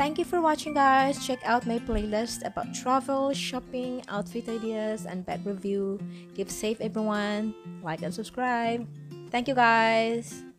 Thank you for watching guys. Check out my playlist about travel, shopping, outfit ideas, and pet review. Keep safe everyone. Like and subscribe. Thank you guys.